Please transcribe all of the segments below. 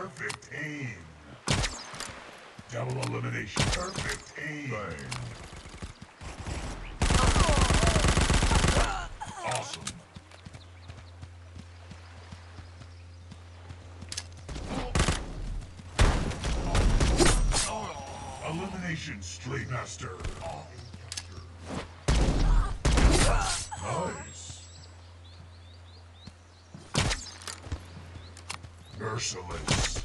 Perfect aim. Double elimination. Perfect aim. Awesome. Elimination streak Master. Nice. Merciless.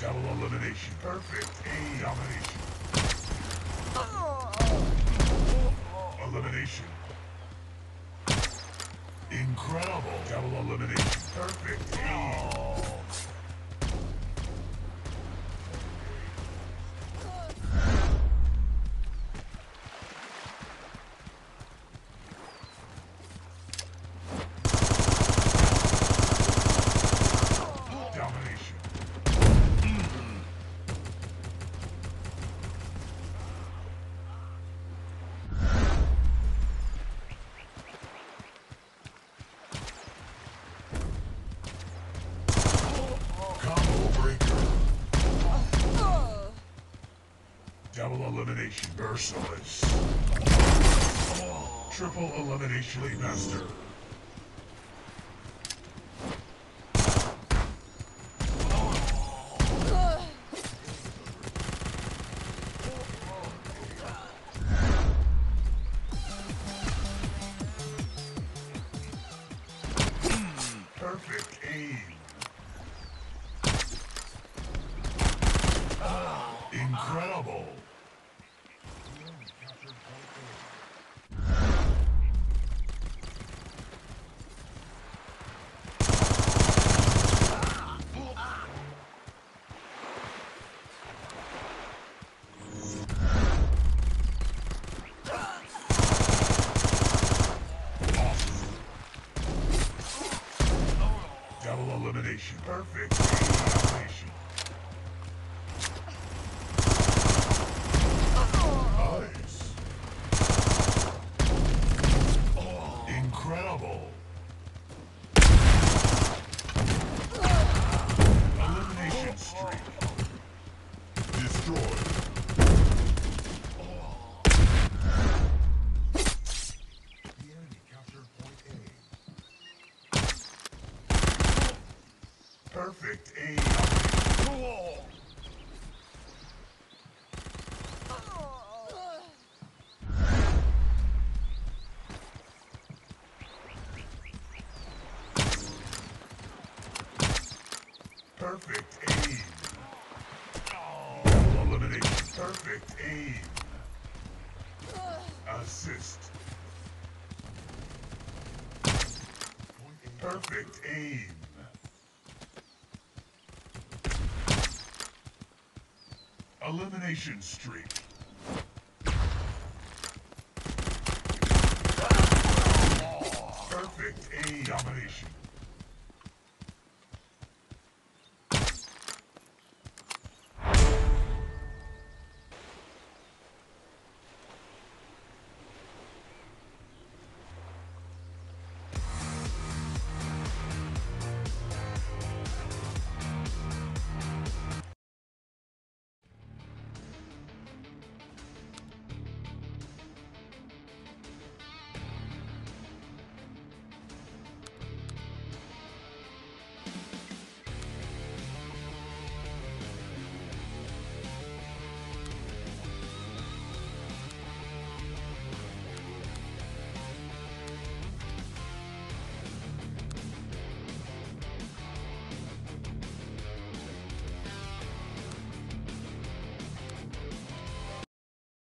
Double elimination. Perfect. A domination. Elimination. Incredible. Double elimination. Perfect. A. Double elimination. Merciless. Triple elimination. Master. Perfect aim. Incredible. Perfect. Elimination. Nice. Incredible. Elimination streak. Destroyed. The enemy captured point A. Perfect aim. Perfect aim. Double elimination. Perfect aim. Assist. Perfect aim. Elimination streak. Perfect aim. Domination.